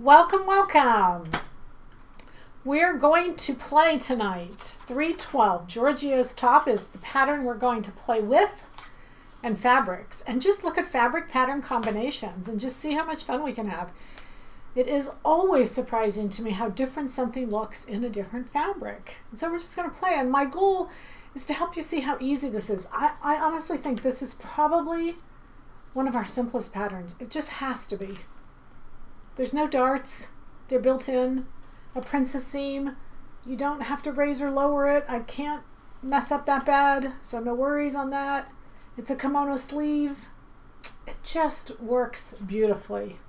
Welcome, welcome. We're going to play tonight. 312. Giorgio's top is the pattern we're going to play with and fabrics. And just look at fabric pattern combinations and just see how much fun we can have. It is always surprising to me how different something looks in a different fabric. And so we're just going to play. And my goal is to help you see how easy this is. I, I honestly think this is probably one of our simplest patterns. It just has to be. There's no darts. They're built in. A princess seam. You don't have to raise or lower it. I can't mess up that bad, so no worries on that. It's a kimono sleeve. It just works beautifully.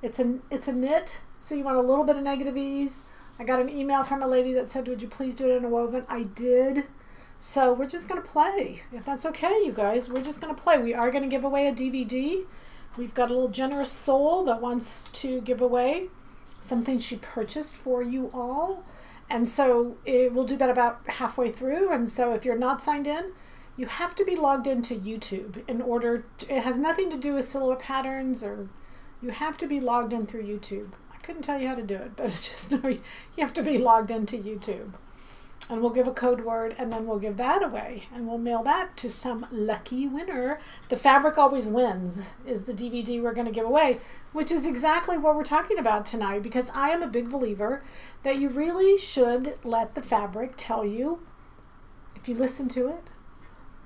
It's a, it's a knit, so you want a little bit of negative ease. I got an email from a lady that said, would you please do it in a woven? I did. So we're just going to play. If that's okay, you guys, we're just going to play. We are going to give away a DVD. We've got a little generous soul that wants to give away something she purchased for you all. And so it, we'll do that about halfway through. And so if you're not signed in, you have to be logged into YouTube in order to, it has nothing to do with silhouette patterns or you have to be logged in through YouTube. I couldn't tell you how to do it, but it's just you have to be logged into YouTube and we'll give a code word and then we'll give that away and we'll mail that to some lucky winner. The fabric always wins is the DVD we're going to give away, which is exactly what we're talking about tonight because I am a big believer that you really should let the fabric tell you, if you listen to it,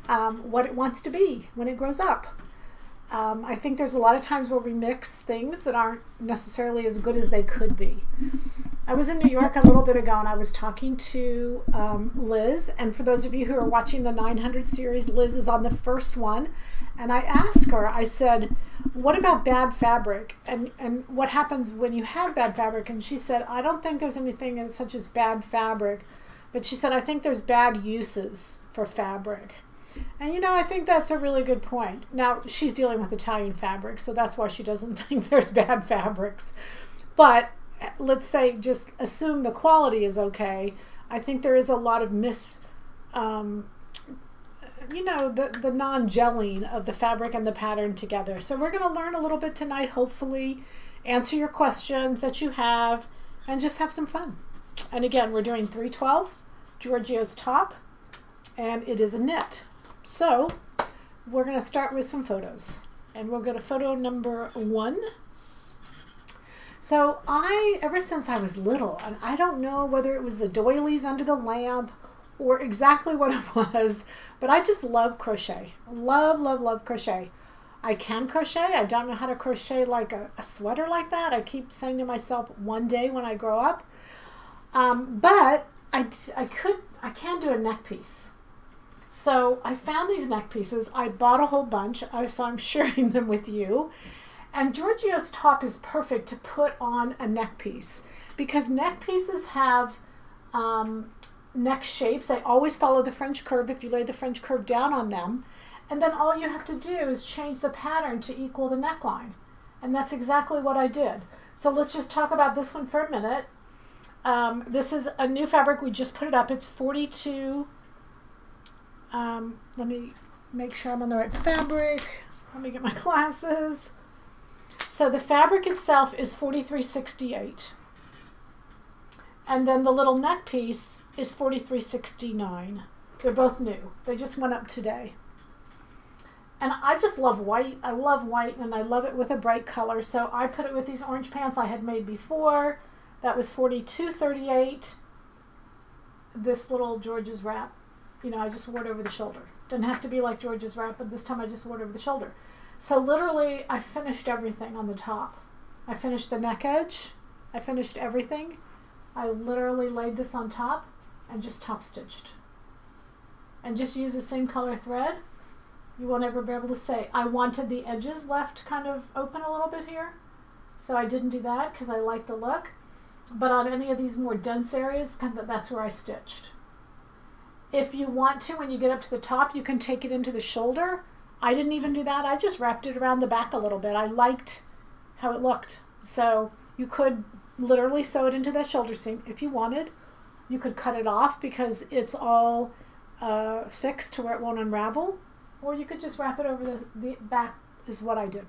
um, what it wants to be when it grows up. Um, I think there's a lot of times where we mix things that aren't necessarily as good as they could be. I was in New York a little bit ago and I was talking to um, Liz. And for those of you who are watching the 900 series, Liz is on the first one. And I asked her, I said, what about bad fabric? And, and what happens when you have bad fabric? And she said, I don't think there's anything such as bad fabric. But she said, I think there's bad uses for fabric. And you know, I think that's a really good point. Now, she's dealing with Italian fabrics, so that's why she doesn't think there's bad fabrics. But let's say just assume the quality is okay. I think there is a lot of mis, um, you know, the, the non gelling of the fabric and the pattern together. So we're going to learn a little bit tonight, hopefully, answer your questions that you have, and just have some fun. And again, we're doing 312, Giorgio's top, and it is a knit. So we're going to start with some photos. And we'll go to photo number one. So I, ever since I was little, and I don't know whether it was the doilies under the lamp or exactly what it was, but I just love crochet. Love, love, love crochet. I can crochet. I don't know how to crochet like a, a sweater like that. I keep saying to myself one day when I grow up. Um, but I, I could, I can do a neck piece. So I found these neck pieces. I bought a whole bunch, so I'm sharing them with you. And Giorgio's top is perfect to put on a neck piece because neck pieces have um, neck shapes. They always follow the French curve if you lay the French curve down on them. And then all you have to do is change the pattern to equal the neckline. And that's exactly what I did. So let's just talk about this one for a minute. Um, this is a new fabric. We just put it up. It's 42 um, let me make sure I'm on the right fabric. Let me get my glasses. So the fabric itself is 43.68. And then the little neck piece is 43.69. They're both new. They just went up today. And I just love white. I love white and I love it with a bright color. So I put it with these orange pants I had made before. That was 42.38. This little George's wrap you know, I just wore it over the shoulder. Doesn't have to be like George's wrap, but this time I just wore it over the shoulder. So literally, I finished everything on the top. I finished the neck edge. I finished everything. I literally laid this on top and just top stitched. And just use the same color thread. You won't ever be able to say, I wanted the edges left kind of open a little bit here. So I didn't do that because I like the look. But on any of these more dense areas, that's where I stitched. If you want to, when you get up to the top, you can take it into the shoulder. I didn't even do that. I just wrapped it around the back a little bit. I liked how it looked. So you could literally sew it into that shoulder seam if you wanted. You could cut it off because it's all uh, fixed to where it won't unravel. Or you could just wrap it over the, the back is what I did.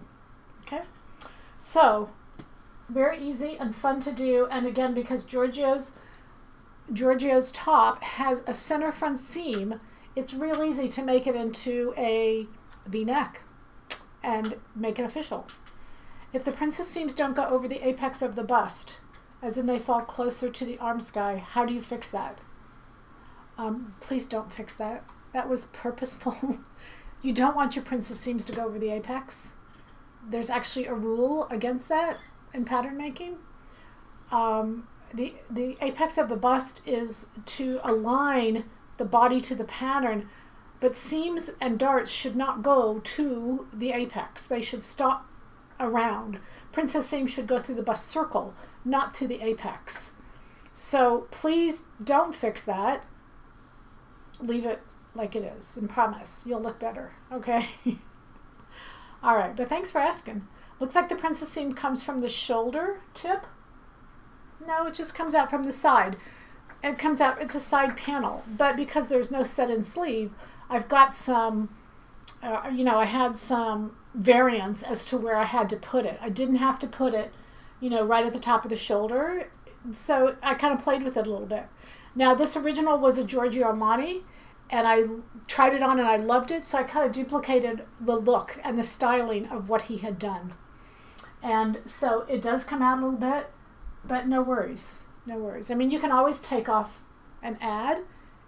Okay. So very easy and fun to do. And again, because Giorgio's Giorgio's top has a center front seam, it's real easy to make it into a v-neck and make it official. If the princess seams don't go over the apex of the bust, as in they fall closer to the armscye, how do you fix that? Um, please don't fix that. That was purposeful. you don't want your princess seams to go over the apex. There's actually a rule against that in pattern making. Um, the, the apex of the bust is to align the body to the pattern, but seams and darts should not go to the apex. They should stop around. Princess seam should go through the bust circle, not through the apex. So please don't fix that. Leave it like it is and promise you'll look better, okay? All right, but thanks for asking. Looks like the princess seam comes from the shoulder tip. No, it just comes out from the side. It comes out, it's a side panel. But because there's no set-in sleeve, I've got some, uh, you know, I had some variance as to where I had to put it. I didn't have to put it, you know, right at the top of the shoulder. So I kind of played with it a little bit. Now, this original was a Giorgio Armani, and I tried it on and I loved it. So I kind of duplicated the look and the styling of what he had done. And so it does come out a little bit, but no worries. No worries. I mean, you can always take off and add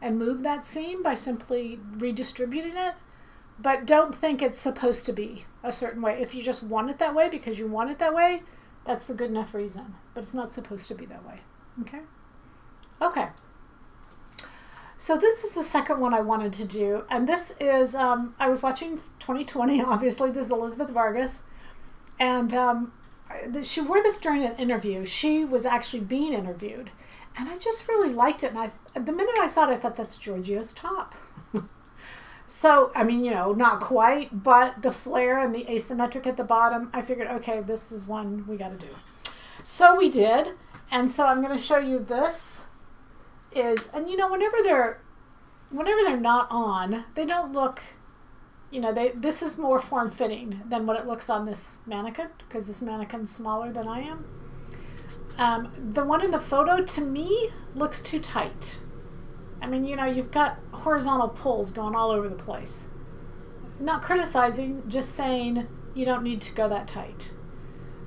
and move that seam by simply redistributing it, but don't think it's supposed to be a certain way. If you just want it that way because you want it that way, that's a good enough reason, but it's not supposed to be that way. Okay? Okay. So this is the second one I wanted to do, and this is, um, I was watching 2020, obviously, this is Elizabeth Vargas, and um, she wore this during an interview. She was actually being interviewed, and I just really liked it. And I, the minute I saw it, I thought that's Giorgio's top. so I mean, you know, not quite, but the flare and the asymmetric at the bottom. I figured, okay, this is one we got to do. So we did, and so I'm going to show you this. Is and you know, whenever they're whenever they're not on, they don't look you know, they this is more form fitting than what it looks on this mannequin because this mannequin's smaller than I am. Um, the one in the photo to me looks too tight. I mean, you know, you've got horizontal pulls going all over the place. Not criticizing, just saying you don't need to go that tight.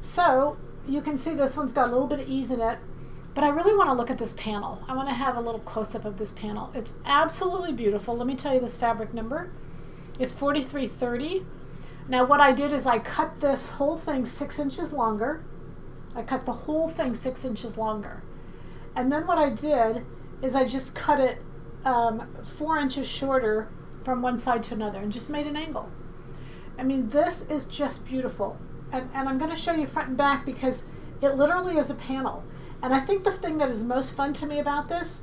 So you can see this one's got a little bit of ease in it, but I really want to look at this panel. I want to have a little close up of this panel. It's absolutely beautiful. Let me tell you this fabric number. It's 4330. Now what I did is I cut this whole thing six inches longer. I cut the whole thing six inches longer. And then what I did is I just cut it um, four inches shorter from one side to another and just made an angle. I mean, this is just beautiful. And, and I'm going to show you front and back because it literally is a panel. And I think the thing that is most fun to me about this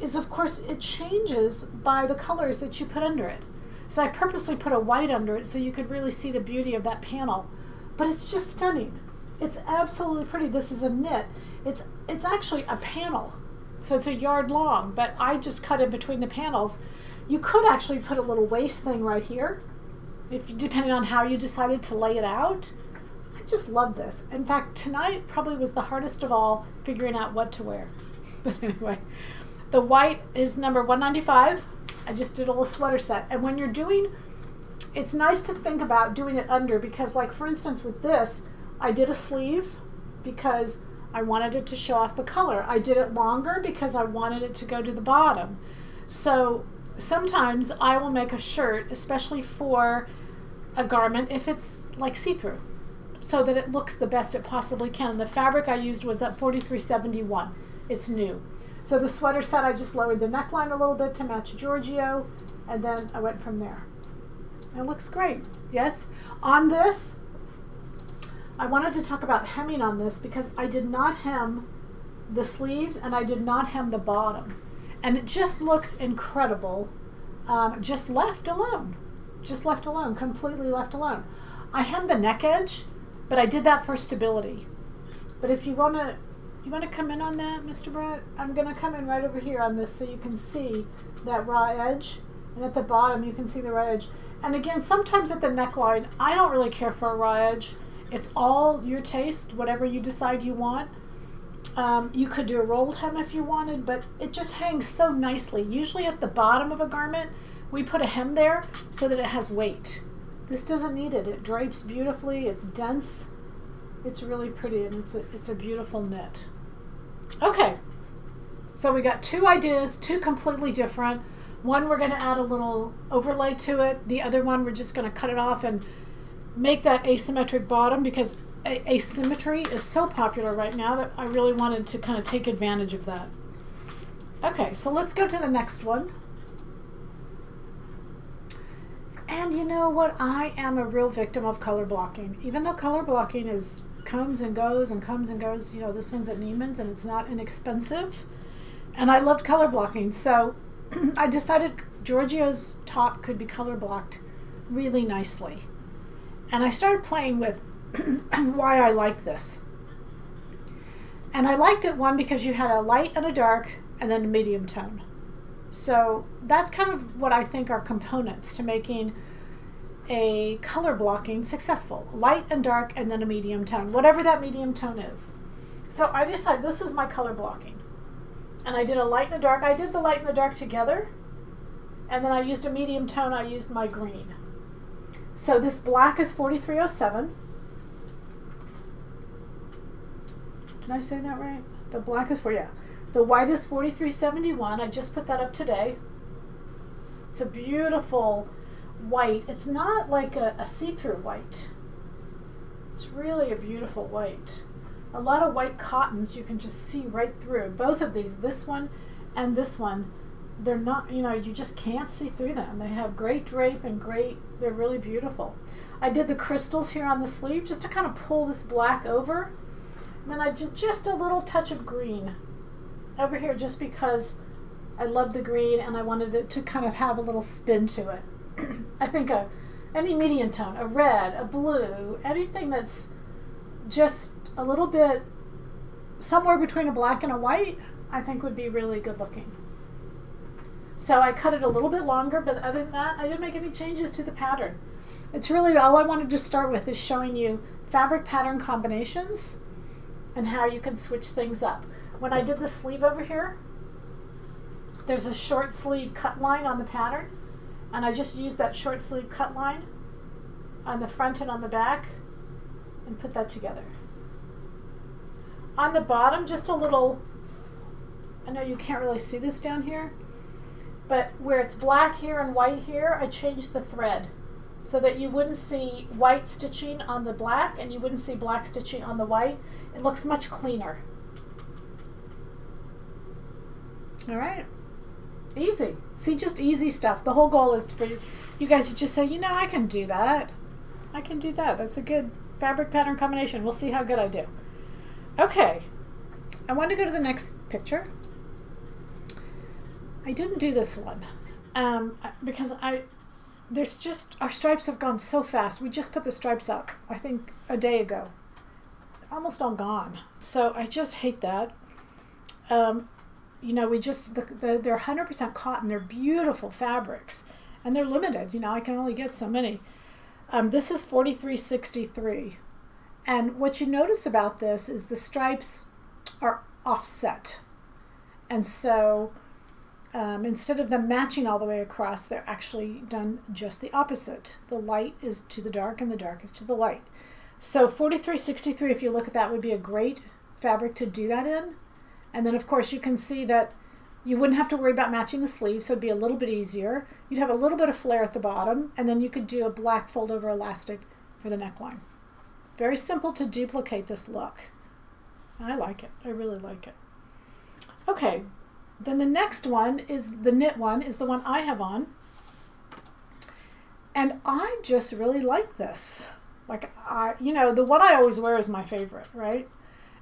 is, of course, it changes by the colors that you put under it. So I purposely put a white under it so you could really see the beauty of that panel. But it's just stunning. It's absolutely pretty. This is a knit. It's it's actually a panel. So it's a yard long, but I just cut in between the panels. You could actually put a little waist thing right here, if depending on how you decided to lay it out. I just love this. In fact, tonight probably was the hardest of all figuring out what to wear. But anyway, the white is number 195. I just did a little sweater set. And when you're doing, it's nice to think about doing it under because like for instance with this, I did a sleeve because I wanted it to show off the color. I did it longer because I wanted it to go to the bottom. So sometimes I will make a shirt, especially for a garment, if it's like see-through, so that it looks the best it possibly can. And the fabric I used was at 4371. It's new. So the sweater set, I just lowered the neckline a little bit to match Giorgio, and then I went from there. It looks great, yes? On this, I wanted to talk about hemming on this because I did not hem the sleeves and I did not hem the bottom. And it just looks incredible, um, just left alone. Just left alone, completely left alone. I hemmed the neck edge, but I did that for stability. But if you want to you want to come in on that, Mr. Brett? I'm going to come in right over here on this so you can see that raw edge. And at the bottom, you can see the raw edge. And again, sometimes at the neckline, I don't really care for a raw edge. It's all your taste, whatever you decide you want. Um, you could do a rolled hem if you wanted, but it just hangs so nicely. Usually at the bottom of a garment, we put a hem there so that it has weight. This doesn't need it. It drapes beautifully. It's dense. It's really pretty and it's a, it's a beautiful knit. Okay, so we got two ideas, two completely different. One we're going to add a little overlay to it. The other one we're just going to cut it off and make that asymmetric bottom because asymmetry is so popular right now that I really wanted to kind of take advantage of that. Okay, so let's go to the next one. And you know what? I am a real victim of color blocking. Even though color blocking is comes and goes and comes and goes, you know, this one's at Neiman's and it's not inexpensive. And I loved color blocking. So I decided Giorgio's top could be color blocked really nicely. And I started playing with why I like this. And I liked it one because you had a light and a dark and then a medium tone. So that's kind of what I think are components to making a color blocking successful. Light and dark and then a medium tone, whatever that medium tone is. So I decided this was my color blocking and I did a light and a dark. I did the light and the dark together, and then I used a medium tone. I used my green. So this black is 4307. Did I say that right? The black is for, yeah. The white is 4371. I just put that up today. It's a beautiful white. It's not like a, a see-through white. It's really a beautiful white a lot of white cottons you can just see right through. Both of these, this one and this one, they're not, you know, you just can't see through them. They have great drape and great, they're really beautiful. I did the crystals here on the sleeve just to kind of pull this black over. And then I did just a little touch of green over here just because I love the green and I wanted it to kind of have a little spin to it. I think a any medium tone, a red, a blue, anything that's just a little bit somewhere between a black and a white, I think would be really good looking. So I cut it a little bit longer, but other than that, I didn't make any changes to the pattern. It's really all I wanted to start with is showing you fabric pattern combinations and how you can switch things up. When I did the sleeve over here, there's a short sleeve cut line on the pattern, and I just used that short sleeve cut line on the front and on the back and put that together. On the bottom, just a little, I know you can't really see this down here, but where it's black here and white here, I changed the thread so that you wouldn't see white stitching on the black and you wouldn't see black stitching on the white. It looks much cleaner. All right. Easy. See, just easy stuff. The whole goal is for you guys to just say, you know, I can do that. I can do that. That's a good fabric pattern combination. We'll see how good I do. Okay, I want to go to the next picture. I didn't do this one um, because I there's just our stripes have gone so fast. We just put the stripes up I think a day ago. Almost all gone. So I just hate that. Um, you know, we just the, the, they're 100% cotton. They're beautiful fabrics, and they're limited. You know, I can only get so many. Um, this is 4363. And what you notice about this is the stripes are offset. And so um, instead of them matching all the way across, they're actually done just the opposite. The light is to the dark and the dark is to the light. So 4363, if you look at that, would be a great fabric to do that in. And then of course you can see that you wouldn't have to worry about matching the sleeves, so it'd be a little bit easier. You'd have a little bit of flare at the bottom, and then you could do a black fold over elastic for the neckline. Very simple to duplicate this look. I like it. I really like it. Okay, then the next one is the knit one, is the one I have on. And I just really like this. Like, I, you know, the one I always wear is my favorite, right?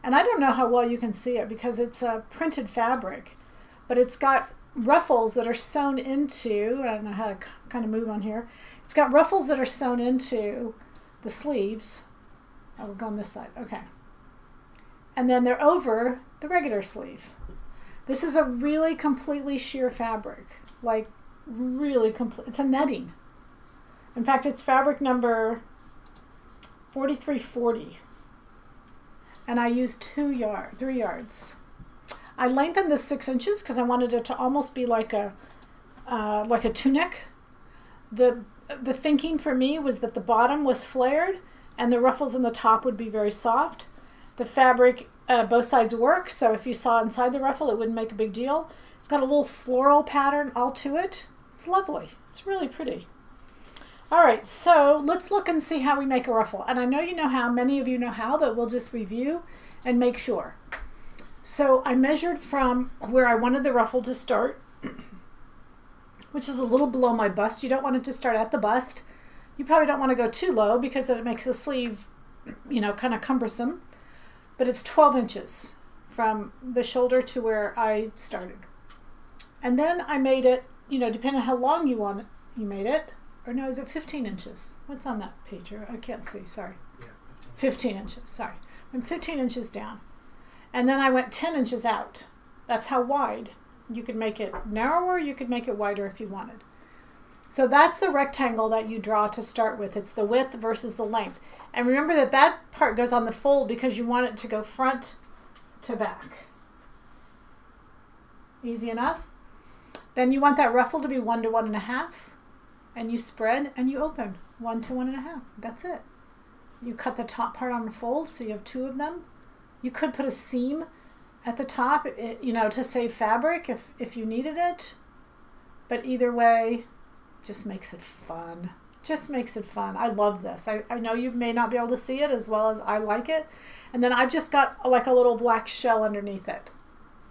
And I don't know how well you can see it because it's a printed fabric, but it's got ruffles that are sewn into, I don't know how to kind of move on here. It's got ruffles that are sewn into the sleeves Oh, we're going this side. Okay. And then they're over the regular sleeve. This is a really completely sheer fabric. Like, really complete. It's a netting. In fact, it's fabric number 43.40. And I used two yard, three yards. I lengthened this six inches because I wanted it to almost be like a, uh, like a tunic. The, the thinking for me was that the bottom was flared and the ruffles in the top would be very soft. The fabric, uh, both sides work, so if you saw inside the ruffle, it wouldn't make a big deal. It's got a little floral pattern all to it. It's lovely. It's really pretty. All right, so let's look and see how we make a ruffle. And I know you know how, many of you know how, but we'll just review and make sure. So I measured from where I wanted the ruffle to start, which is a little below my bust. You don't want it to start at the bust. You probably don't want to go too low because it makes the sleeve, you know, kind of cumbersome. But it's 12 inches from the shoulder to where I started. And then I made it, you know, depending on how long you want it, you made it. Or no, is it 15 inches? What's on that page? I can't see, sorry. Yeah, 15 inches, sorry. I'm 15 inches down. And then I went 10 inches out. That's how wide. You could make it narrower, you could make it wider if you wanted. So that's the rectangle that you draw to start with. It's the width versus the length. And remember that that part goes on the fold because you want it to go front to back. Easy enough? Then you want that ruffle to be one to one and a half. And you spread and you open one to one and a half. That's it. You cut the top part on the fold so you have two of them. You could put a seam at the top, you know, to save fabric if, if you needed it. But either way, just makes it fun. Just makes it fun. I love this. I, I know you may not be able to see it as well as I like it. And then I've just got like a little black shell underneath it.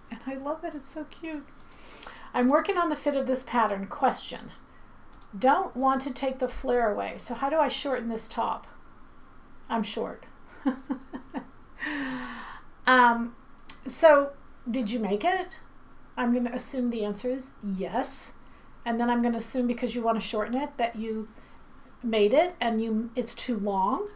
And I love it. It's so cute. I'm working on the fit of this pattern. Question. Don't want to take the flare away. So how do I shorten this top? I'm short. um, so did you make it? I'm going to assume the answer is yes and then I'm going to assume because you want to shorten it that you made it and you it's too long.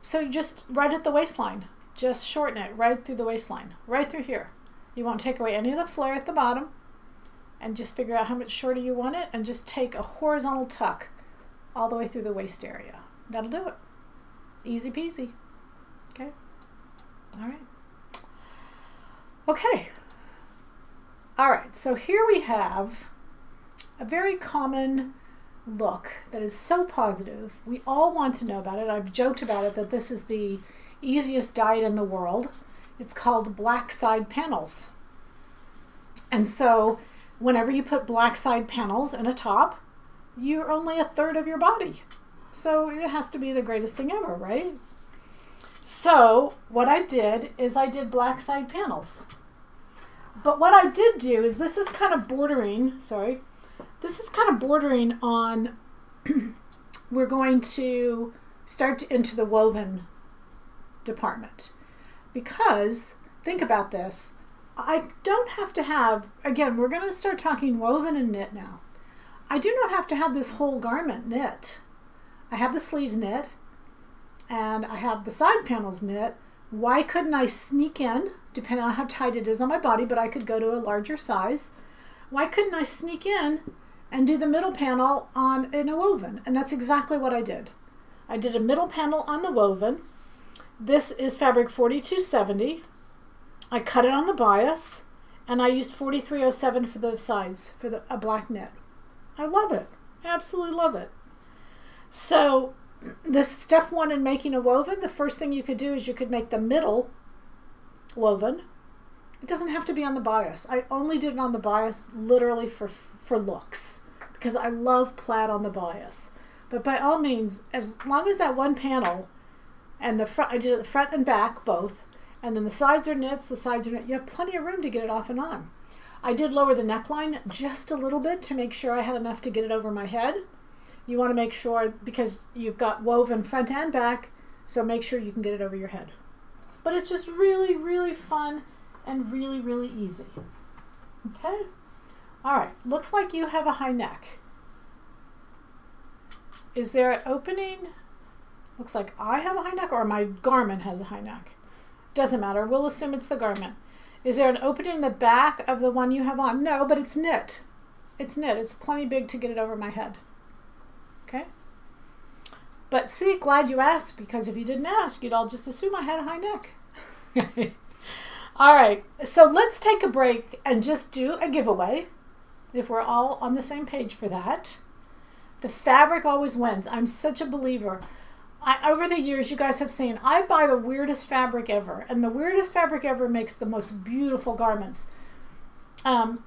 So just right at the waistline, just shorten it right through the waistline, right through here. You won't take away any of the flare at the bottom and just figure out how much shorter you want it and just take a horizontal tuck all the way through the waist area. That'll do it. Easy peasy. Okay. All right. Okay. All right. So here we have a very common look that is so positive. We all want to know about it. I've joked about it that this is the easiest diet in the world. It's called black side panels. And so whenever you put black side panels in a top, you're only a third of your body. So it has to be the greatest thing ever, right? So what I did is I did black side panels. But what I did do is this is kind of bordering, sorry, this is kind of bordering on, we're going to start into the woven department. Because, think about this, I don't have to have, again, we're going to start talking woven and knit now. I do not have to have this whole garment knit. I have the sleeves knit, and I have the side panels knit. Why couldn't I sneak in, depending on how tight it is on my body, but I could go to a larger size. Why couldn't I sneak in and do the middle panel on in a woven. And that's exactly what I did. I did a middle panel on the woven. This is fabric 4270. I cut it on the bias and I used 4307 for the sides for the, a black knit. I love it. absolutely love it. So this step one in making a woven, the first thing you could do is you could make the middle woven. It doesn't have to be on the bias. I only did it on the bias literally for for looks because I love plaid on the bias. But by all means, as long as that one panel and the front, I did it the front and back both, and then the sides are knits, the sides are knit, you have plenty of room to get it off and on. I did lower the neckline just a little bit to make sure I had enough to get it over my head. You want to make sure, because you've got woven front and back, so make sure you can get it over your head. But it's just really, really fun and really, really easy. Okay? All right, looks like you have a high neck. Is there an opening? Looks like I have a high neck or my garment has a high neck. Doesn't matter. We'll assume it's the garment. Is there an opening in the back of the one you have on? No, but it's knit. It's knit. It's plenty big to get it over my head. Okay? But see, glad you asked because if you didn't ask, you'd all just assume I had a high neck. all right, so let's take a break and just do a giveaway if we're all on the same page for that. The fabric always wins. I'm such a believer. I, over the years, you guys have seen I buy the weirdest fabric ever, and the weirdest fabric ever makes the most beautiful garments. Um,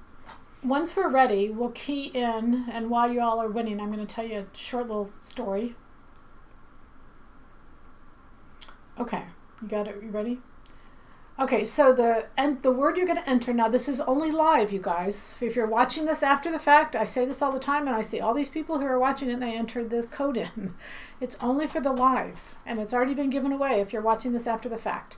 once we're ready, we'll key in, and while you all are winning, I'm going to tell you a short little story. Okay, you got it. You ready? Okay, so the and the word you're going to enter now. This is only live, you guys. If you're watching this after the fact, I say this all the time, and I see all these people who are watching it. and They enter the code in. It's only for the live, and it's already been given away. If you're watching this after the fact,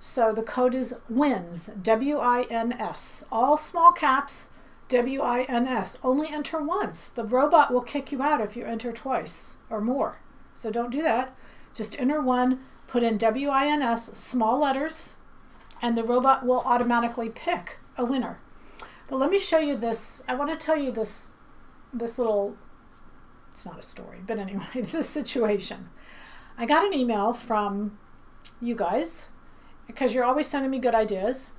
so the code is wins. W I N S. All small caps. W I N S. Only enter once. The robot will kick you out if you enter twice or more. So don't do that. Just enter one. Put in W I N S. Small letters and the robot will automatically pick a winner. But let me show you this. I want to tell you this this little it's not a story, but anyway, this situation. I got an email from you guys because you're always sending me good ideas.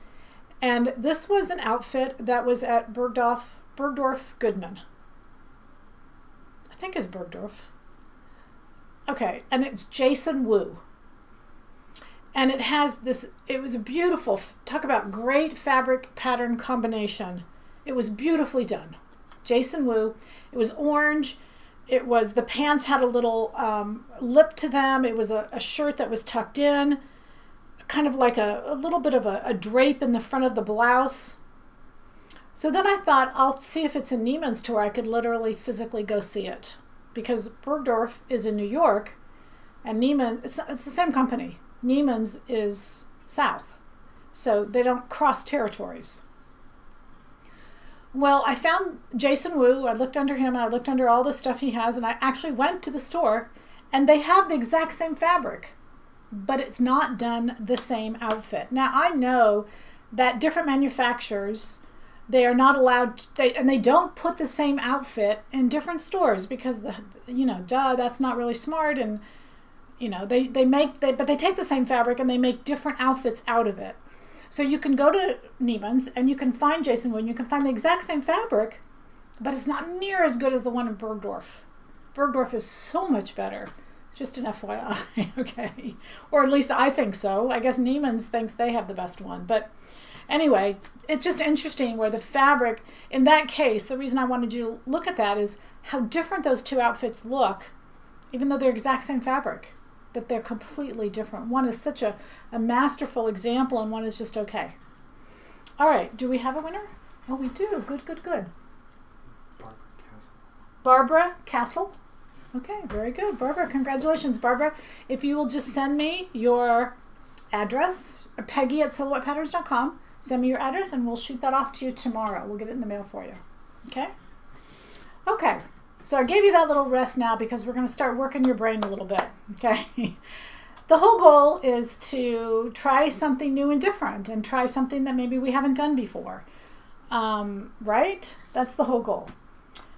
And this was an outfit that was at Bergdorf Bergdorf Goodman. I think it's Bergdorf. Okay, and it's Jason Wu and it has this it was a beautiful talk about great fabric pattern combination. It was beautifully done. Jason wu. It was orange. It was the pants had a little um, lip to them. It was a, a, shirt that was tucked in. Kind of like a, a little bit of a, a, drape in the front of the blouse. So then i thought i'll see if it's in neiman's to where i could literally physically go see it. Because bergdorf is in new york and neiman it's, it's the same company Neiman's is south, so they don't cross territories. Well, I found Jason Wu. I looked under him and I looked under all the stuff he has, and I actually went to the store and they have the exact same fabric, but it's not done the same outfit. Now, I know that different manufacturers they are not allowed to, they, and they don't put the same outfit in different stores because the you know duh that's not really smart and you know they they make they but they take the same fabric and they make different outfits out of it. So you can go to Neiman's and you can find Jason Wu you can find the exact same fabric but it's not near as good as the one in Bergdorf. Bergdorf is so much better. Just an FYI okay. Or at least I think so. I guess Neiman's thinks they have the best one. But anyway it's just interesting where the fabric in that case the reason I wanted you to look at that is how different those two outfits look even though they're exact same fabric but they're completely different. One is such a, a masterful example, and one is just okay. All right, do we have a winner? Oh, we do. Good, good, good. Barbara Castle. Barbara Castle. Okay, very good. Barbara, congratulations. Barbara, if you will just send me your address, peggy at silhouettepatterns.com, send me your address, and we'll shoot that off to you tomorrow. We'll get it in the mail for you. Okay? Okay. So I gave you that little rest now because we're going to start working your brain a little bit, okay? the whole goal is to try something new and different and try something that maybe we haven't done before, um, right? That's the whole goal.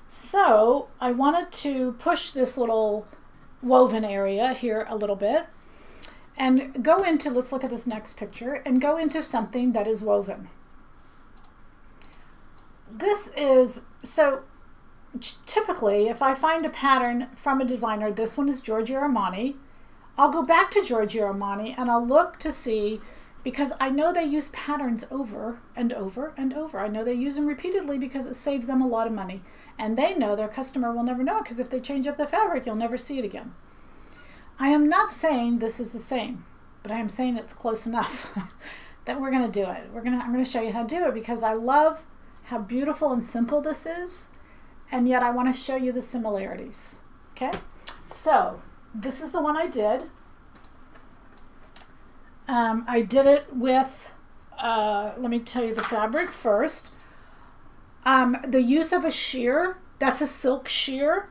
So I wanted to push this little woven area here a little bit and go into, let's look at this next picture, and go into something that is woven. This is, so typically, if I find a pattern from a designer, this one is Giorgio Armani, I'll go back to Giorgio Armani and I'll look to see because I know they use patterns over and over and over. I know they use them repeatedly because it saves them a lot of money. And they know their customer will never know because if they change up the fabric, you'll never see it again. I am not saying this is the same, but I am saying it's close enough that we're going to do it. We're going to I'm going to show you how to do it because I love how beautiful and simple this is and yet I want to show you the similarities. Okay, so this is the one I did. Um, I did it with, uh, let me tell you the fabric first. Um, the use of a sheer, that's a silk sheer.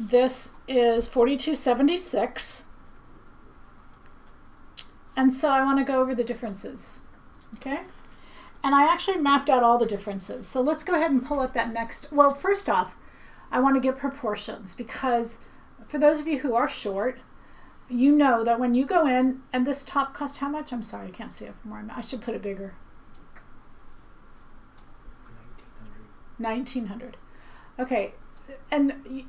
This is 4276. And so I want to go over the differences. Okay. And I actually mapped out all the differences. So let's go ahead and pull up that next. Well, first off, I want to get proportions because for those of you who are short, you know that when you go in, and this top cost how much? I'm sorry, I can't see it from where I'm at. I should put it bigger. 1900 Okay, and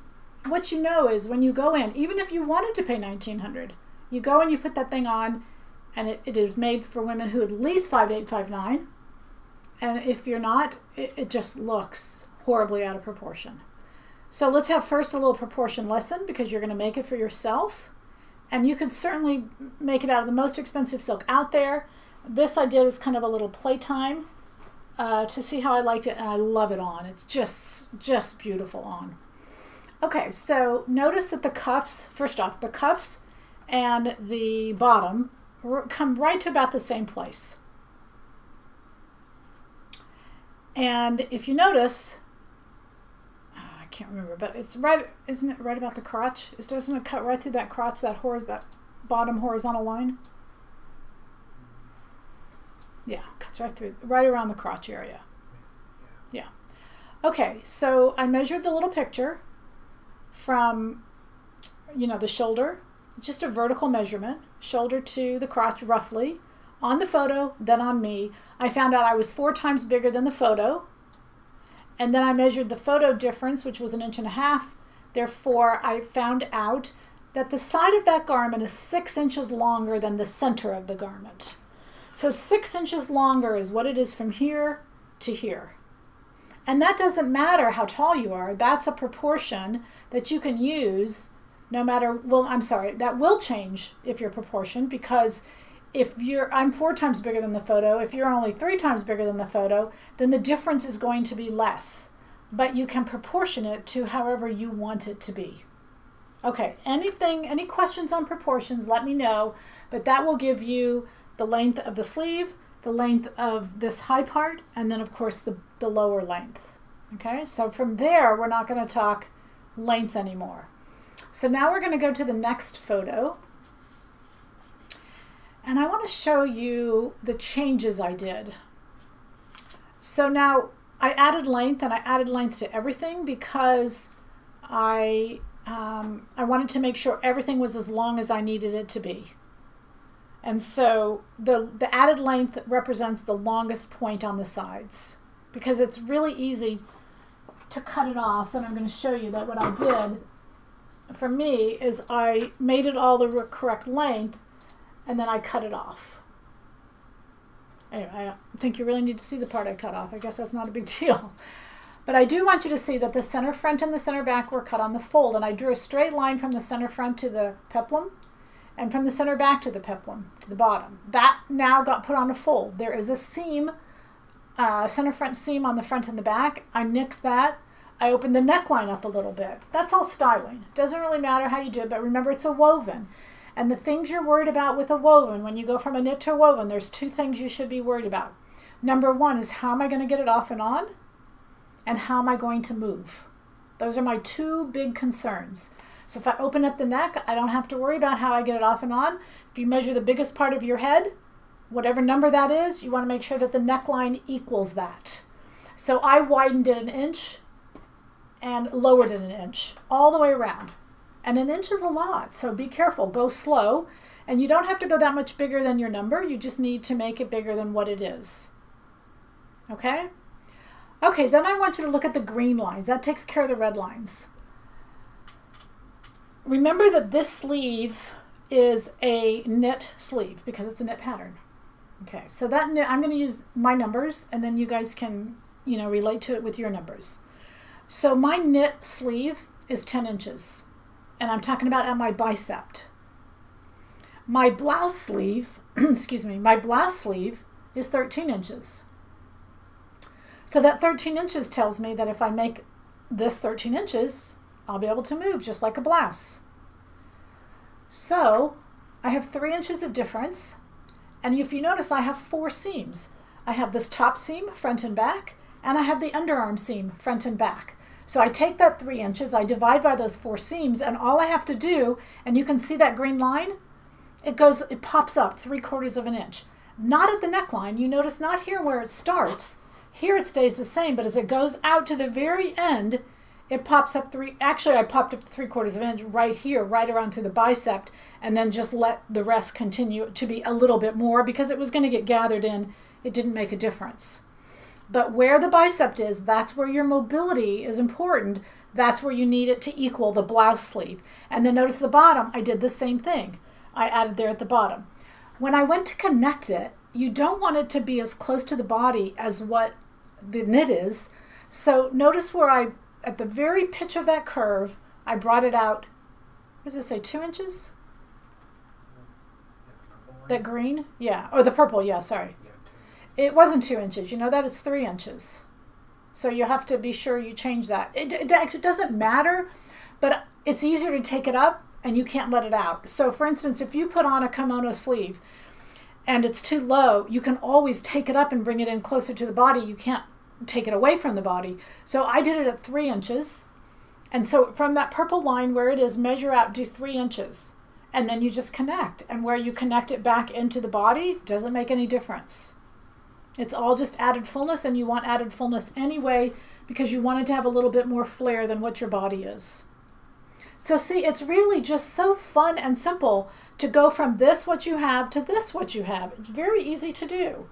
what you know is when you go in, even if you wanted to pay 1900 you go and you put that thing on, and it, it is made for women who at least 5859 and if you're not, it, it just looks horribly out of proportion. So let's have first a little proportion lesson because you're going to make it for yourself. And you can certainly make it out of the most expensive silk out there. This I did as kind of a little playtime uh, to see how I liked it, and I love it on. It's just, just beautiful on. Okay, so notice that the cuffs, first off, the cuffs and the bottom come right to about the same place. And if you notice, ah, I can't remember, but it's right, isn't it right about the crotch? Is doesn't it cut right through that crotch, that hor that bottom horizontal line? Yeah, cuts right through, right around the crotch area. Yeah. Okay, so I measured the little picture from, you know, the shoulder, just a vertical measurement, shoulder to the crotch roughly, on the photo, then on me. I found out I was four times bigger than the photo. And then I measured the photo difference, which was an inch and a half. Therefore, I found out that the side of that garment is six inches longer than the center of the garment. So six inches longer is what it is from here to here. And that doesn't matter how tall you are. That's a proportion that you can use no matter, well, I'm sorry, that will change if you're proportion because if you're I'm four times bigger than the photo, if you're only three times bigger than the photo, then the difference is going to be less. But you can proportion it to however you want it to be. Okay, anything, any questions on proportions, let me know. But that will give you the length of the sleeve, the length of this high part, and then of course the, the lower length. Okay, so from there, we're not going to talk lengths anymore. So now we're going to go to the next photo. And I want to show you the changes I did. So now I added length and I added length to everything because I, um, I wanted to make sure everything was as long as I needed it to be. And so the, the added length represents the longest point on the sides because it's really easy to cut it off. And I'm going to show you that what I did for me is I made it all the correct length and then I cut it off. Anyway, I don't think you really need to see the part I cut off. I guess that's not a big deal. But I do want you to see that the center front and the center back were cut on the fold, and I drew a straight line from the center front to the peplum, and from the center back to the peplum, to the bottom. That now got put on a fold. There is a seam, uh, center front seam on the front and the back. I nixed that. I opened the neckline up a little bit. That's all styling. Doesn't really matter how you do it, but remember it's a woven. And the things you're worried about with a woven, when you go from a knit to a woven, there's two things you should be worried about. Number one is how am I going to get it off and on? And how am I going to move? Those are my two big concerns. So if I open up the neck, I don't have to worry about how I get it off and on. If you measure the biggest part of your head, whatever number that is, you want to make sure that the neckline equals that. So I widened it an inch and lowered it an inch all the way around. And an inch is a lot, so be careful. Go slow. And you don't have to go that much bigger than your number. You just need to make it bigger than what it is. Okay? Okay, then I want you to look at the green lines. That takes care of the red lines. Remember that this sleeve is a knit sleeve because it's a knit pattern. Okay, so that knit, I'm going to use my numbers and then you guys can, you know, relate to it with your numbers. So my knit sleeve is 10 inches and I'm talking about at my bicep. My blouse sleeve, excuse me, my blouse sleeve is 13 inches. So that 13 inches tells me that if I make this 13 inches, I'll be able to move just like a blouse. So I have three inches of difference. And if you notice, I have four seams. I have this top seam, front and back, and I have the underarm seam, front and back. So I take that three inches, I divide by those four seams, and all I have to do, and you can see that green line, it goes, it pops up three quarters of an inch. Not at the neckline. You notice not here where it starts. Here it stays the same, but as it goes out to the very end, it pops up three, actually I popped up three quarters of an inch right here, right around through the bicep, and then just let the rest continue to be a little bit more because it was going to get gathered in. It didn't make a difference. But where the bicep is, that's where your mobility is important. That's where you need it to equal the blouse sleeve. And then notice the bottom, I did the same thing. I added there at the bottom. When I went to connect it, you don't want it to be as close to the body as what the knit is. So notice where I, at the very pitch of that curve, I brought it out, what does it say, two inches? That green? Yeah. Or the purple, yeah, sorry. It wasn't two inches. You know that? It's three inches. So you have to be sure you change that. It, it actually doesn't matter, but it's easier to take it up and you can't let it out. So for instance, if you put on a kimono sleeve and it's too low, you can always take it up and bring it in closer to the body. You can't take it away from the body. So I did it at three inches. And so from that purple line where it is, measure out, do three inches. And then you just connect. And where you connect it back into the body doesn't make any difference. It's all just added fullness, and you want added fullness anyway because you want it to have a little bit more flair than what your body is. So see, it's really just so fun and simple to go from this what you have to this what you have. It's very easy to do.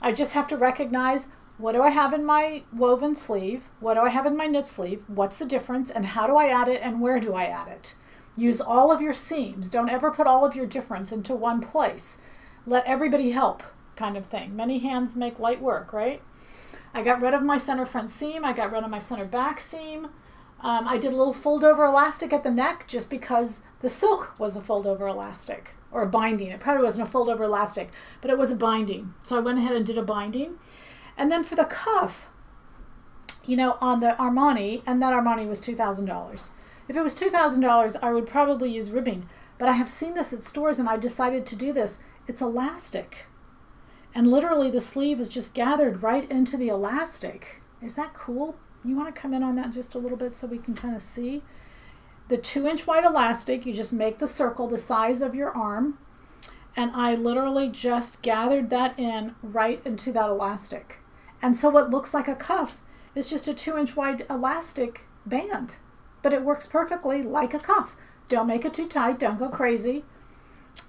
I just have to recognize what do I have in my woven sleeve? What do I have in my knit sleeve? What's the difference? And how do I add it? And where do I add it? Use all of your seams. Don't ever put all of your difference into one place. Let everybody help, kind of thing. Many hands make light work, right? I got rid of my center front seam. I got rid of my center back seam. Um, I did a little fold over elastic at the neck just because the silk was a fold over elastic or a binding. It probably wasn't a fold over elastic, but it was a binding. So I went ahead and did a binding. And then for the cuff, you know, on the Armani, and that Armani was $2,000. If it was $2,000, I would probably use ribbing. But I have seen this at stores and I decided to do this. It's elastic. And literally the sleeve is just gathered right into the elastic. Is that cool? You want to come in on that just a little bit so we can kind of see? The two inch wide elastic, you just make the circle the size of your arm and I literally just gathered that in right into that elastic. And so what looks like a cuff is just a two inch wide elastic band, but it works perfectly like a cuff. Don't make it too tight, don't go crazy.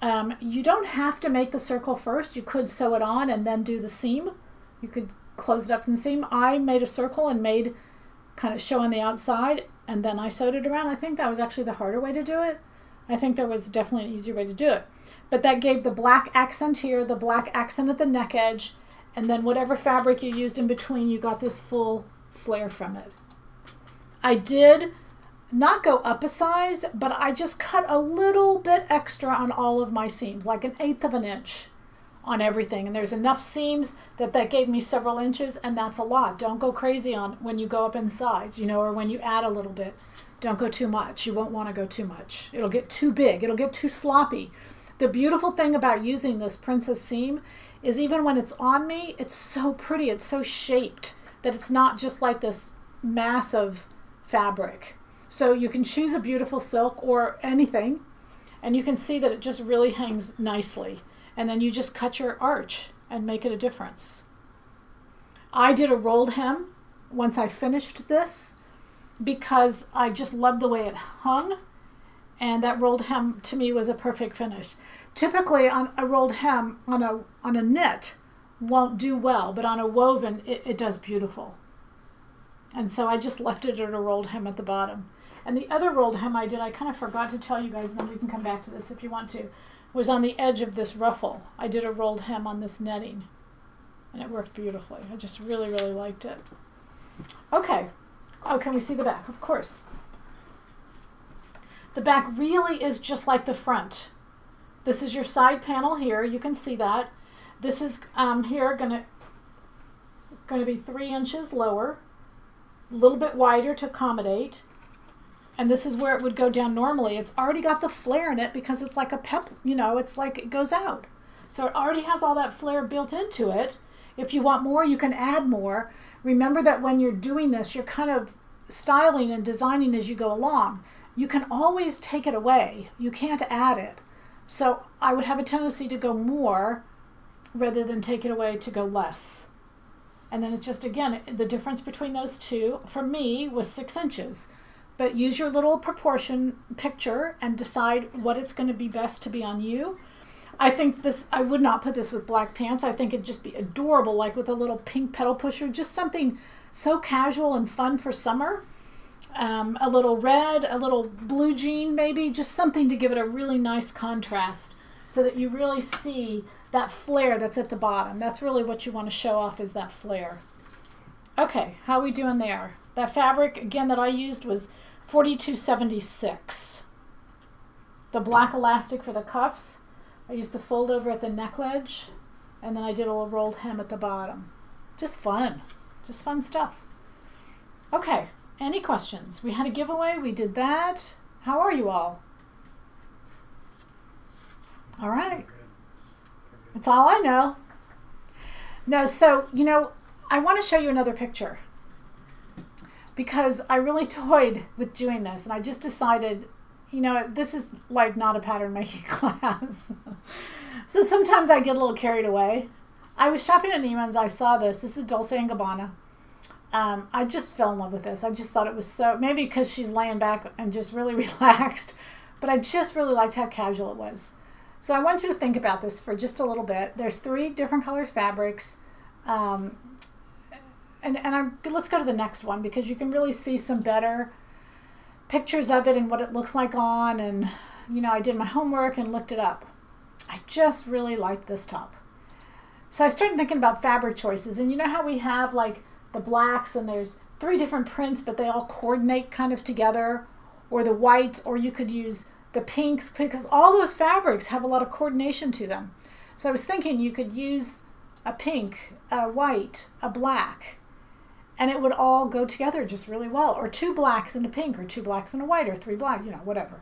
Um, you don't have to make the circle first. You could sew it on and then do the seam. You could close it up in the seam. I made a circle and made kind of show on the outside and then I sewed it around. I think that was actually the harder way to do it. I think there was definitely an easier way to do it. But that gave the black accent here, the black accent at the neck edge, and then whatever fabric you used in between, you got this full flare from it. I did not go up a size, but I just cut a little bit extra on all of my seams, like an eighth of an inch on everything. And there's enough seams that that gave me several inches, and that's a lot. Don't go crazy on when you go up in size, you know, or when you add a little bit. Don't go too much. You won't want to go too much. It'll get too big. It'll get too sloppy. The beautiful thing about using this princess seam is even when it's on me, it's so pretty. It's so shaped that it's not just like this mass of fabric. So you can choose a beautiful silk or anything, and you can see that it just really hangs nicely. And then you just cut your arch and make it a difference. I did a rolled hem once I finished this because I just loved the way it hung and that rolled hem to me was a perfect finish. Typically, on a rolled hem on a on a knit won't do well, but on a woven it, it does beautiful. And so I just left it at a rolled hem at the bottom. And the other rolled hem I did, I kind of forgot to tell you guys, and then we can come back to this if you want to, was on the edge of this ruffle. I did a rolled hem on this netting, and it worked beautifully. I just really, really liked it. Okay. Oh, can we see the back? Of course. The back really is just like the front. This is your side panel here. You can see that. This is um, here gonna going to be three inches lower, a little bit wider to accommodate. And this is where it would go down normally. It's already got the flare in it because it's like a pep, you know, it's like it goes out. So it already has all that flare built into it. If you want more, you can add more. Remember that when you're doing this, you're kind of styling and designing as you go along you can always take it away. You can't add it. So I would have a tendency to go more rather than take it away to go less. And then it's just, again, the difference between those two for me was six inches. But use your little proportion picture and decide what it's going to be best to be on you. I think this, I would not put this with black pants. I think it'd just be adorable, like with a little pink pedal pusher, just something so casual and fun for summer. Um, a little red, a little blue jean, maybe, just something to give it a really nice contrast so that you really see that flare that's at the bottom. That's really what you want to show off is that flare. Okay, how we doing there? That fabric, again, that I used was 4276. The black elastic for the cuffs. I used the fold over at the neck ledge, and then I did a little rolled hem at the bottom. Just fun. Just fun stuff. Okay, any questions? We had a giveaway, we did that. How are you all? All right. That's all I know. No, so, you know, I want to show you another picture because I really toyed with doing this and I just decided, you know, this is like not a pattern making class. so sometimes I get a little carried away. I was shopping at Neiman's, I saw this. This is Dolce & Gabbana. Um, I just fell in love with this. I just thought it was so, maybe because she's laying back and just really relaxed, but I just really liked how casual it was. So I want you to think about this for just a little bit. There's three different colors fabrics. Um, and and I'm, let's go to the next one because you can really see some better pictures of it and what it looks like on. And, you know, I did my homework and looked it up. I just really like this top. So I started thinking about fabric choices. And you know how we have like the blacks and there's three different prints, but they all coordinate kind of together, or the whites, or you could use the pinks, because all those fabrics have a lot of coordination to them. So I was thinking you could use a pink, a white, a black, and it would all go together just really well. Or two blacks and a pink, or two blacks and a white, or three blacks, you know, whatever.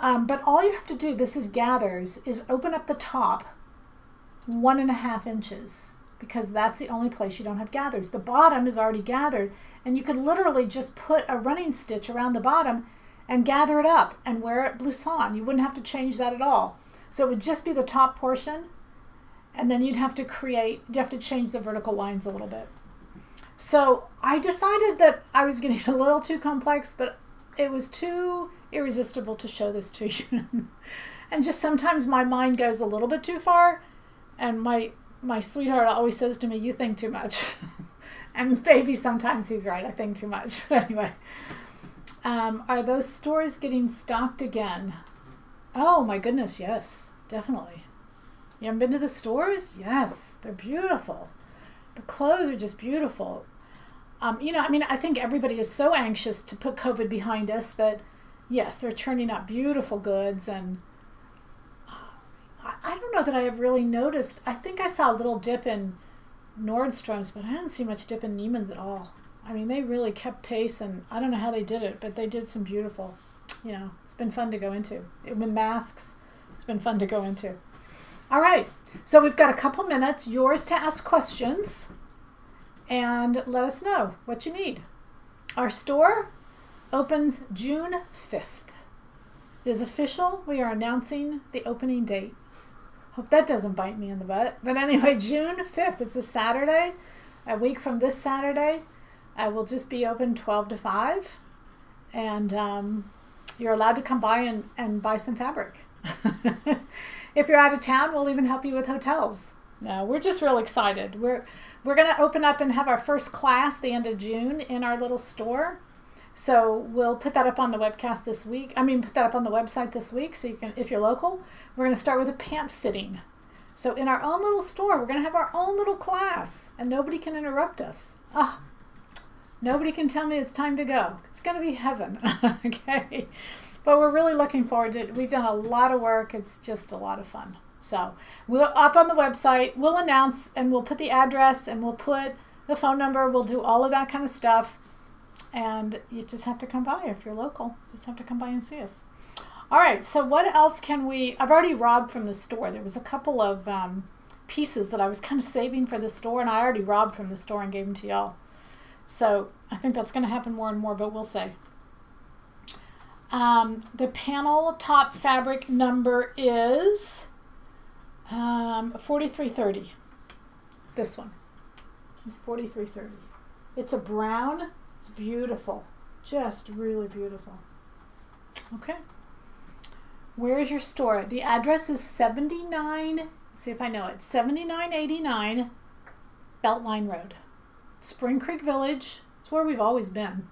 Um, but all you have to do, this is gathers, is open up the top one and a half inches because that's the only place you don't have gathers. The bottom is already gathered, and you could literally just put a running stitch around the bottom and gather it up and wear it blouson. You wouldn't have to change that at all. So it would just be the top portion, and then you'd have to create, you'd have to change the vertical lines a little bit. So I decided that I was getting a little too complex, but it was too irresistible to show this to you. and just sometimes my mind goes a little bit too far, and my my sweetheart always says to me, "You think too much," and maybe sometimes he's right. I think too much, but anyway. Um, are those stores getting stocked again? Oh my goodness, yes, definitely. You haven't been to the stores? Yes, they're beautiful. The clothes are just beautiful. Um, you know, I mean, I think everybody is so anxious to put COVID behind us that, yes, they're churning out beautiful goods. And uh, I don't know that I have really noticed. I think I saw a little dip in Nordstrom's, but I didn't see much dip in Neiman's at all. I mean, they really kept pace, and I don't know how they did it, but they did some beautiful. You know, it's been fun to go into. It, with masks, it's been fun to go into. All right, so we've got a couple minutes. Yours to ask questions, and let us know what you need. Our store opens June fifth. It is official. We are announcing the opening date. Hope that doesn't bite me in the butt. But anyway, June 5th. It's a Saturday, a week from this Saturday. I will just be open 12 to 5. And um, you're allowed to come by and, and buy some fabric. if you're out of town, we'll even help you with hotels. No, we're just real excited. We're we're going to open up and have our first class the end of June in our little store. So we'll put that up on the webcast this week. I mean, put that up on the website this week. So you can, if you're local, we're going to start with a pant fitting. So in our own little store, we're going to have our own little class, and nobody can interrupt us. Ah, Nobody can tell me it's time to go. It's going to be heaven. okay. But we're really looking forward to it. We've done a lot of work. It's just a lot of fun. So we'll up on the website, we'll announce and we'll put the address and we'll put the phone number. We'll do all of that kind of stuff. And you just have to come by if you're local. Just have to come by and see us. All right. So what else can we? I've already robbed from the store. There was a couple of um, pieces that I was kind of saving for the store, and I already robbed from the store and gave them to y'all. So I think that's going to happen more and more, but we'll say. Um, the panel top fabric number is um, 4330. This one. is 43.30. It's a brown. It's beautiful. Just really beautiful. Okay. Where is your store? The address is 79, see if I know it, 7989 Beltline Road. Spring Creek Village. It's where we've always been.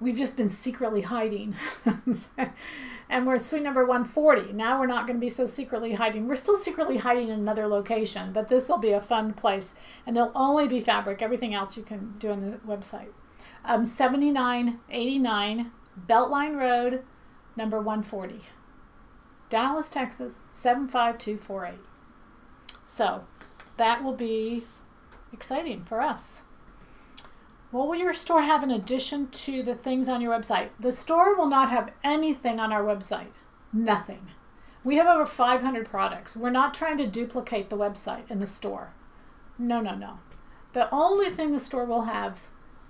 We've just been secretly hiding. and we're suite number 140. Now we're not going to be so secretly hiding. We're still secretly hiding in another location, but this will be a fun place. And there'll only be fabric. Everything else you can do on the website. Um, 7989 Beltline Road, number 140. Dallas, Texas, 75248. So that will be exciting for us. What will your store have in addition to the things on your website? The store will not have anything on our website. Nothing. We have over 500 products. We're not trying to duplicate the website in the store. No, no, no. The only thing the store will have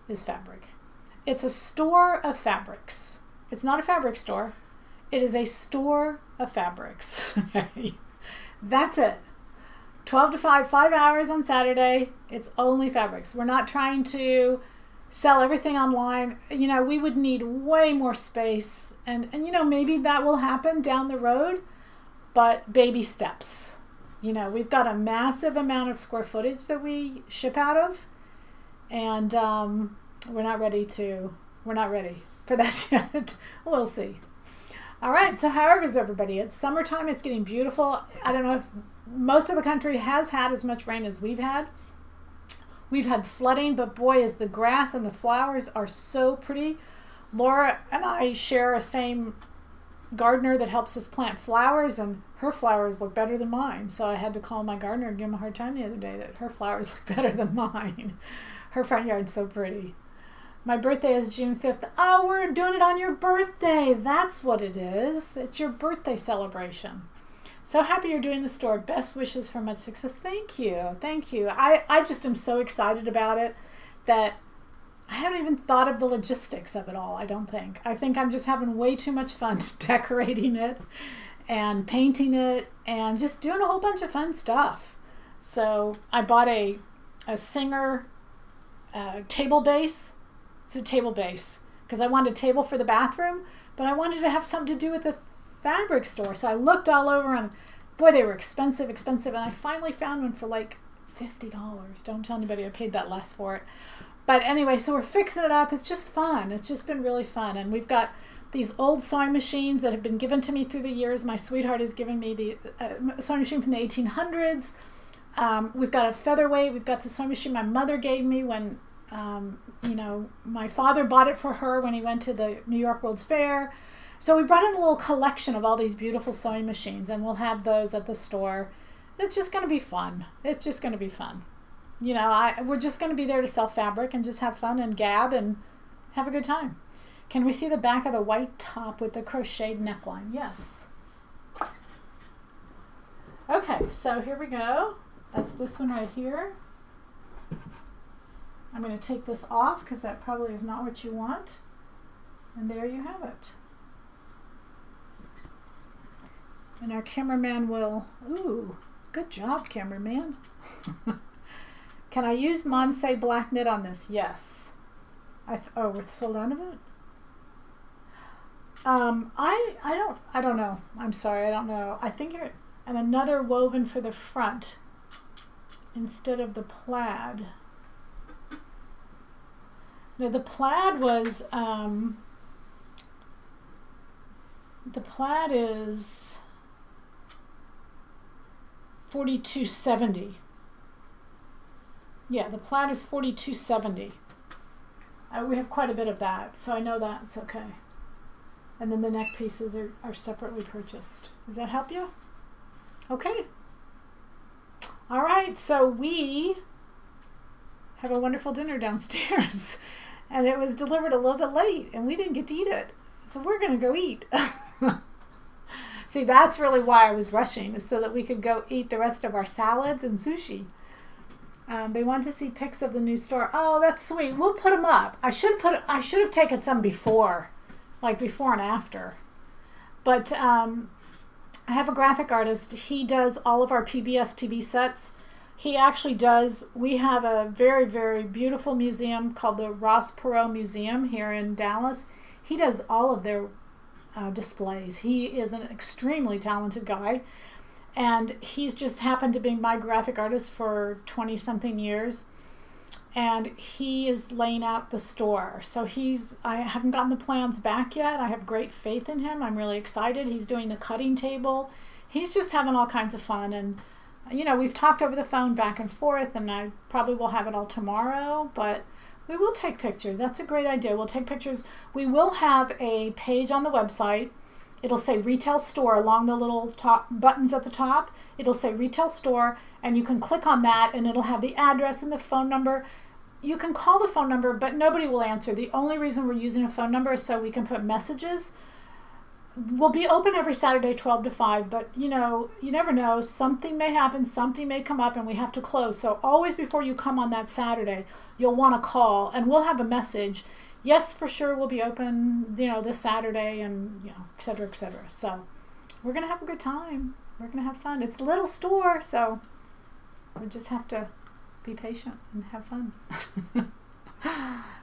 is fabric. It's a store of fabrics. It's not a fabric store. It is a store of fabrics. That's it. 12 to 5, five hours on Saturday. It's only fabrics. We're not trying to sell everything online. You know, we would need way more space. And, and you know, maybe that will happen down the road, but baby steps. You know, we've got a massive amount of square footage that we ship out of. And um, we're not ready to, we're not ready for that yet. we'll see. All right, so however is everybody? It's summertime, it's getting beautiful. I don't know if most of the country has had as much rain as we've had. We've had flooding, but boy, is the grass and the flowers are so pretty. Laura and I share a same gardener that helps us plant flowers, and her flowers look better than mine. So I had to call my gardener and give him a hard time the other day that her flowers look better than mine. Her front yard's so pretty. My birthday is June 5th. Oh, we're doing it on your birthday. That's what it is. It's your birthday celebration. So happy you're doing the store. Best wishes for much success. Thank you. Thank you. I, I just am so excited about it that I haven't even thought of the logistics of it all, I don't think. I think I'm just having way too much fun decorating it and painting it and just doing a whole bunch of fun stuff. So I bought a, a Singer uh, table base it's a table base because I wanted a table for the bathroom, but I wanted to have something to do with the fabric store. So I looked all over them. boy, they were expensive, expensive. And I finally found one for like $50. Don't tell anybody I paid that less for it. But anyway, so we're fixing it up. It's just fun. It's just been really fun. And we've got these old sewing machines that have been given to me through the years. My sweetheart has given me the uh, sewing machine from the 1800s. Um, we've got a featherweight. We've got the sewing machine my mother gave me when um, you know, my father bought it for her when he went to the New York World's Fair. So we brought in a little collection of all these beautiful sewing machines, and we'll have those at the store. It's just going to be fun. It's just going to be fun. You know, I we're just going to be there to sell fabric and just have fun and gab and have a good time. Can we see the back of the white top with the crocheted neckline? Yes. Okay, so here we go. That's this one right here. I'm going to take this off because that probably is not what you want. And there you have it. And our cameraman will, ooh, good job, cameraman. Can I use Monse black knit on this? Yes. I oh, with sold out of it? Um, I I don't I don't know. I'm sorry, I don't know. I think you're and another woven for the front instead of the plaid. Now the plaid was um, the plaid is forty two seventy. Yeah, the plaid is forty two seventy. Uh, we have quite a bit of that, so I know that's okay. And then the neck pieces are, are separately purchased. Does that help you? Okay. All right, so we have a wonderful dinner downstairs. and it was delivered a little bit late and we didn't get to eat it. So we're going to go eat. See, that's really why I was rushing, so that we could go eat the rest of our salads and sushi. Um, they want to see pics of the new store. Oh, that's sweet. We'll put them up. I should put. I should have taken some before, like before and after. But um, I have a graphic artist. He does all of our PBS TV sets he actually does. We have a very, very beautiful museum called the Ross Perot Museum here in Dallas. He does all of their uh, displays. He is an extremely talented guy. And he's just happened to be my graphic artist for 20 something years. And he is laying out the store. So he's, I haven't gotten the plans back yet. I have great faith in him. I'm really excited. He's doing the cutting table. He's just having all kinds of fun. And you know, we've talked over the phone back and forth, and I probably will have it all tomorrow, but we will take pictures. That's a great idea. We'll take pictures. We will have a page on the website. It'll say retail store along the little top buttons at the top. It'll say retail store, and you can click on that, and it'll have the address and the phone number. You can call the phone number, but nobody will answer. The only reason we're using a phone number is so we can put messages we'll be open every Saturday, 12 to 5, but you know, you never know. Something may happen, something may come up, and we have to close. So, always before you come on that Saturday, you'll want to call and we'll have a message. Yes, for sure, we'll be open, you know, this Saturday and, you know, et cetera, et cetera. So, we're going to have a good time. We're going to have fun. It's a little store, so we just have to be patient and have fun.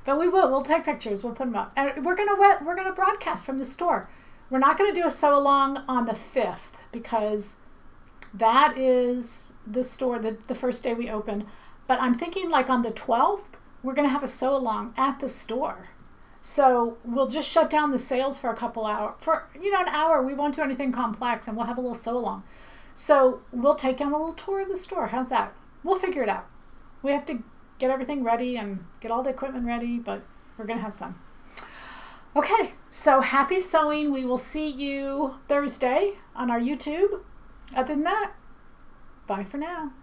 but we will. We'll take pictures. We'll put them up, and we're gonna we're gonna broadcast from the store. We're not going to do a sew along on the 5th because that is the store the, the first day we open. But I'm thinking like on the 12th, we're going to have a sew along at the store. So we'll just shut down the sales for a couple hours. For, you know, an hour, we won't do anything complex and we'll have a little sew along. So we'll take on a little tour of the store. How's that? We'll figure it out. We have to get everything ready and get all the equipment ready, but we're going to have fun. Okay, so happy sewing. We will see you Thursday on our YouTube. Other than that, bye for now.